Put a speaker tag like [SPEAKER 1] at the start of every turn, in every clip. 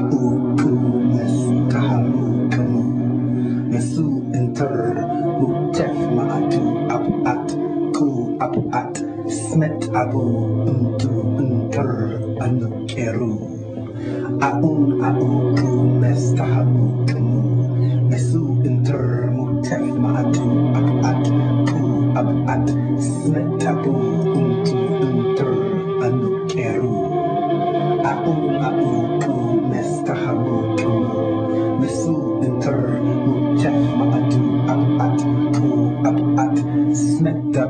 [SPEAKER 1] A'uku mes taharu kamu Mesu enter Mutef ma'atu abu at Ku abu at Smet abu Untu enter Anu keru Aun a'uku mes taharu kamu Mesu enter Mutef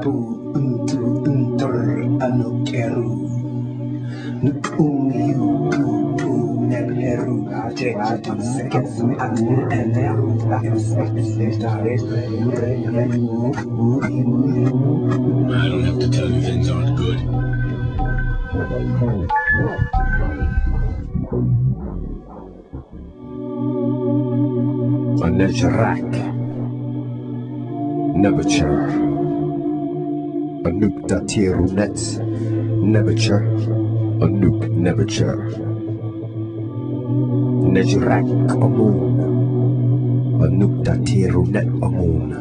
[SPEAKER 1] Untu enter anu keru Nukung yu ku ku nebheru Jejatu seket anu eneru
[SPEAKER 2] I don't have to tell you things aren't good.
[SPEAKER 3] Anejrak Nebuchar Datirunet Nebuchar Anuk Nebuchar Nejrak Amun. Datirunet Amun.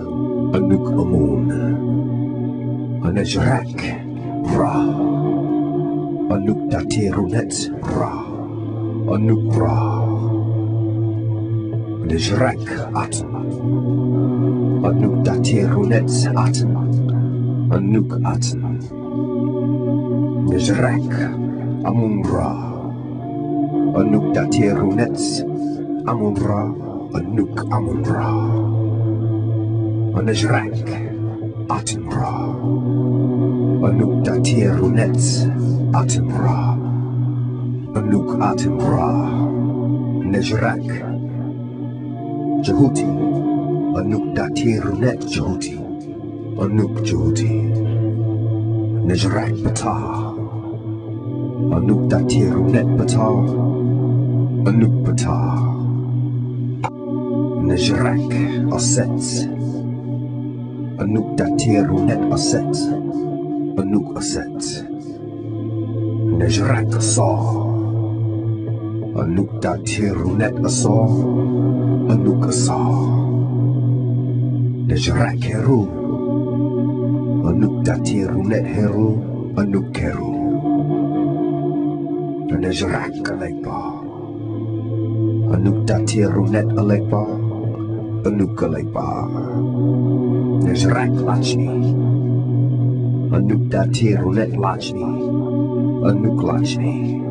[SPEAKER 3] Anuk Amun. Anejrak Ra. Datirunet Ra. Anuk Ra. Nejrak Atum Anuk Datirunet Atum Anuk Atum Nejrak Amun Ra Anuk Datirunet Amun Ra Anuk Amun Ra Nejrak Atum Ra Anuk Datirunet Atum Ra Anuk Atum Anuk Datirunet Jehuti, Anuk Jehuti, Nejrak Batah, Anuk Batah, Nejrak Aset, Anuk Datirunet Aset, Anuk Aset, Nejrak Asar, Anuk Datirunet Asar, Anuk Asar, Anuk Datirunet Heru, Anuk Heru, Nejrak Alekba, Anuk Datirunet Alekba, Anuk Alekba, Nejrak Lachni, Anuk Datirunet Lachni, Anuk Lachni,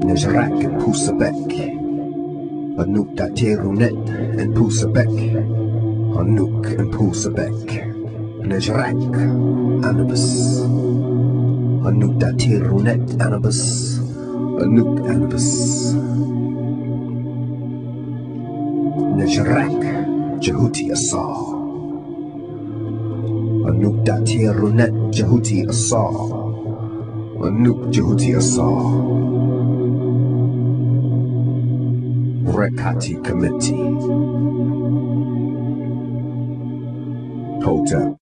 [SPEAKER 3] Nejrak and Pusabek, Anuk and Pusabek, Nejrak, Anubis, Anuk Datirunet Anubis, Anuk Anubis, Nejrak, Jehuti Asar, Anuk Datirunet Jehuti Asar, Anuk Jehuti Asar, Rekati Committee. Up.